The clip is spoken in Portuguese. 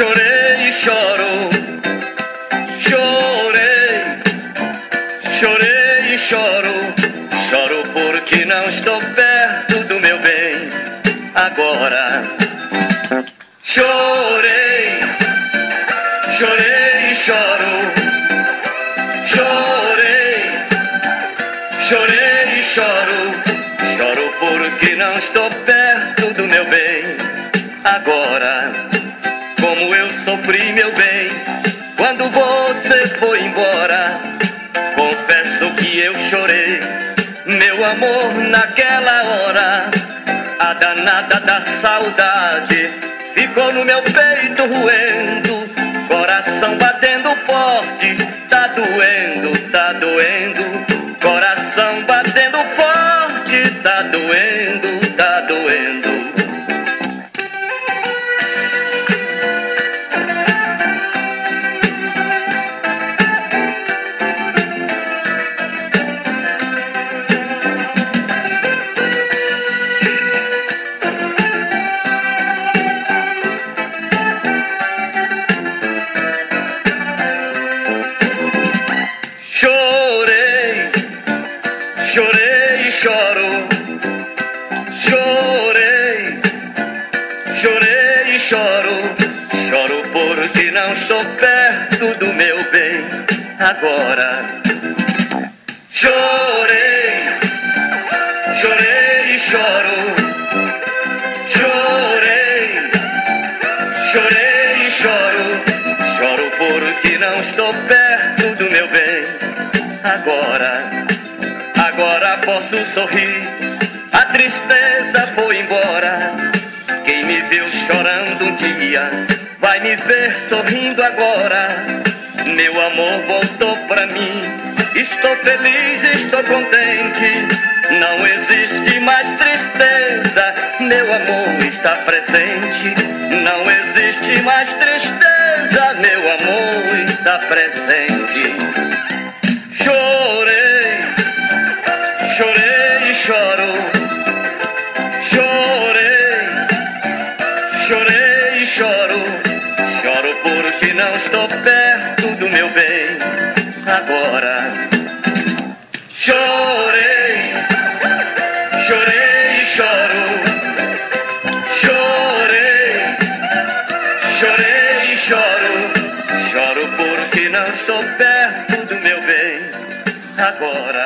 chorei e choro. Chorei, chorei e choro. Choro porque não estou perto do meu bem agora. Chorei, chorei e choro. Chorei, chorei e choro. Choro porque não estou perto sofri, meu bem, quando você foi embora. Confesso que eu chorei, meu amor, naquela hora. A danada da saudade ficou no meu peito roendo. Coração batendo choro. Chorei, chorei e choro. Choro porque não estou perto do meu bem agora. Chorei, chorei e choro. Chorei, chorei e choro. Choro porque não estou perto do meu bem agora. Posso sorrir, a tristeza foi embora. Quem me viu chorando um dia vai me ver sorrindo agora. Meu amor voltou pra mim, estou feliz, estou contente. Não existe mais tristeza, meu amor está presente. Não existe mais tristeza, meu amor está presente. Choro. Chorei, chorei e choro. Choro porque não estou perto do meu bem agora. Chorei, chorei e choro. Chorei, chorei e choro. Choro porque não estou perto do meu bem agora.